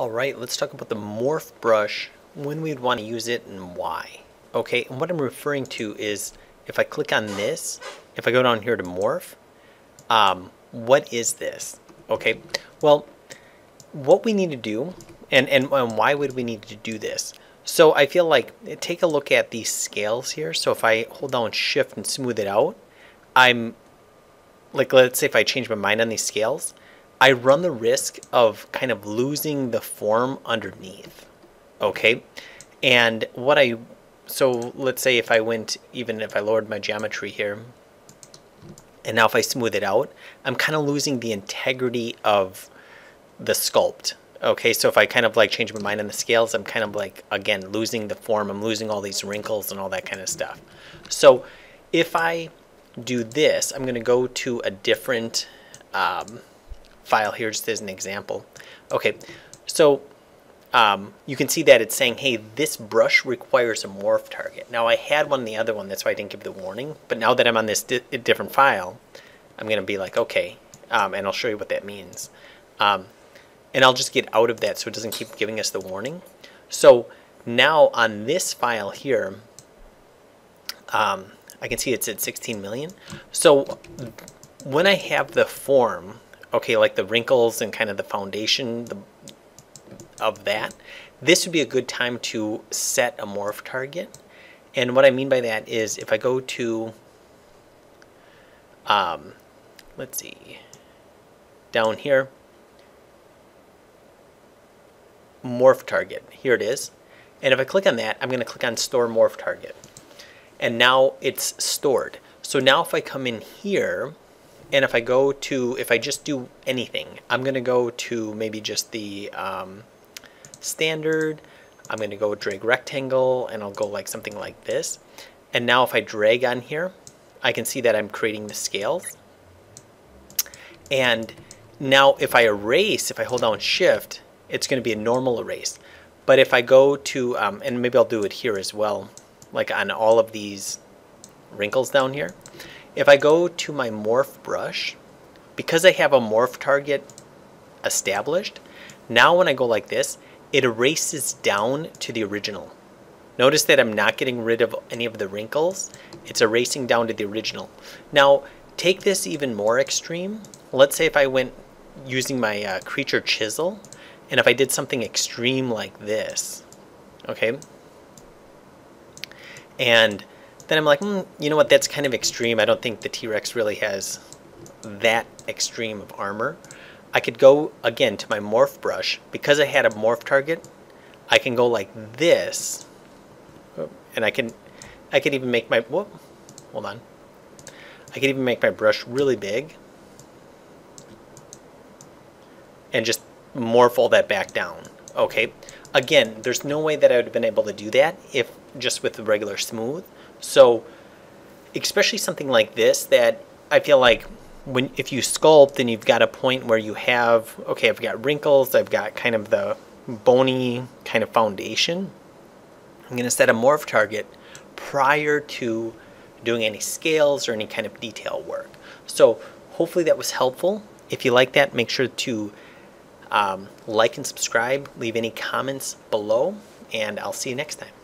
All right, let's talk about the morph brush, when we'd want to use it and why. Okay, and what I'm referring to is if I click on this, if I go down here to morph, um, what is this? Okay, well, what we need to do, and, and, and why would we need to do this? So I feel like, take a look at these scales here. So if I hold down shift and smooth it out, I'm, like let's say if I change my mind on these scales, I run the risk of kind of losing the form underneath. Okay. And what I, so let's say if I went, even if I lowered my geometry here, and now if I smooth it out, I'm kind of losing the integrity of the sculpt. Okay, so if I kind of like change my mind on the scales, I'm kind of like, again, losing the form. I'm losing all these wrinkles and all that kind of stuff. So if I do this, I'm going to go to a different um, file here just as an example. Okay, so um, you can see that it's saying, hey, this brush requires a morph target. Now I had one the other one, that's why I didn't give the warning. But now that I'm on this di different file, I'm going to be like, okay, um, and I'll show you what that means. Um, and I'll just get out of that so it doesn't keep giving us the warning. So now on this file here, um, I can see it's at 16 million. So when I have the form, okay, like the wrinkles and kind of the foundation the, of that, this would be a good time to set a morph target. And what I mean by that is if I go to, um, let's see, down here, morph target, here it is. And if I click on that, I'm going to click on store morph target. And now it's stored. So now if I come in here, and if I go to, if I just do anything, I'm going to go to maybe just the um, standard. I'm going to go drag rectangle and I'll go like something like this. And now if I drag on here, I can see that I'm creating the scales. And now if I erase, if I hold down shift, it's going to be a normal erase. But if I go to, um, and maybe I'll do it here as well, like on all of these wrinkles down here. If I go to my morph brush, because I have a morph target established, now when I go like this, it erases down to the original. Notice that I'm not getting rid of any of the wrinkles. It's erasing down to the original. Now, take this even more extreme. Let's say if I went using my uh, creature chisel, and if I did something extreme like this, okay? And then I'm like, mm, you know what, that's kind of extreme. I don't think the T-Rex really has that extreme of armor. I could go, again, to my morph brush. Because I had a morph target, I can go like this. And I can, I can even make my, whoop, hold on. I can even make my brush really big. And just morph all that back down. Okay. Again, there's no way that I would have been able to do that if just with the regular smooth. So especially something like this that I feel like when if you sculpt and you've got a point where you have okay I've got wrinkles I've got kind of the bony kind of foundation I'm going to set a morph target prior to doing any scales or any kind of detail work. So hopefully that was helpful. If you like that make sure to um, like and subscribe leave any comments below and I'll see you next time